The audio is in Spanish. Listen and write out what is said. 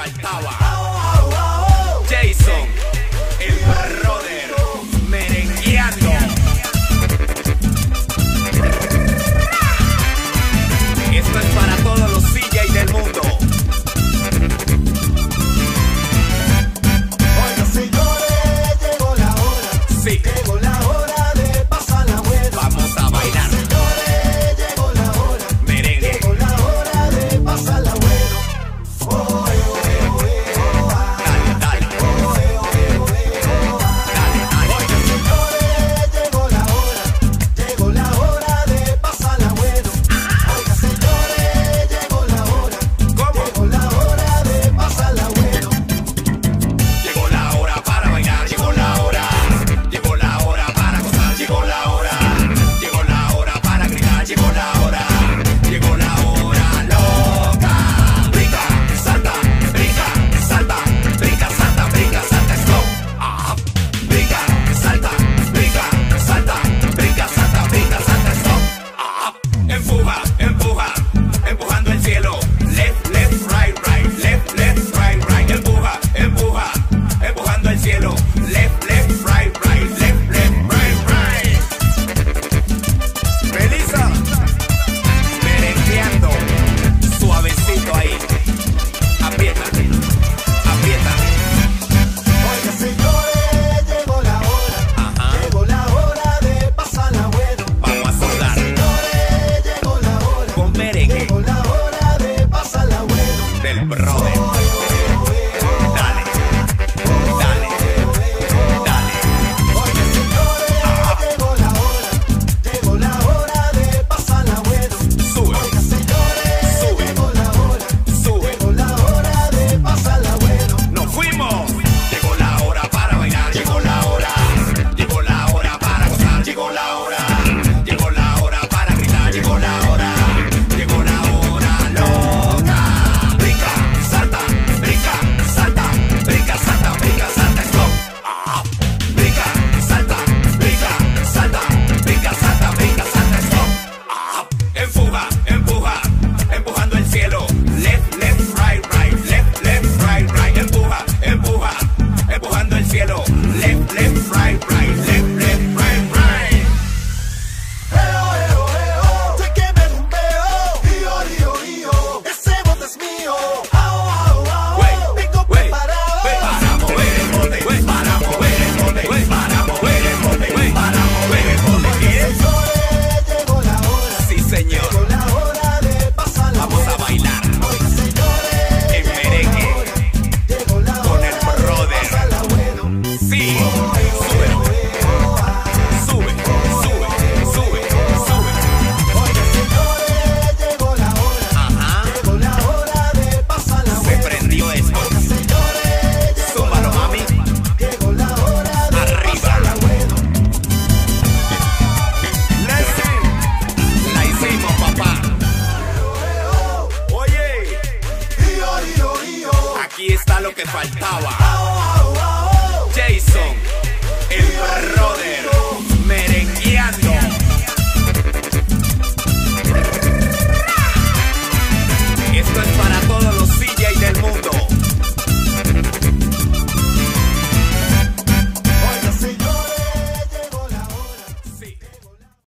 faltaba. está lo que faltaba. Jason, el brother, merengue.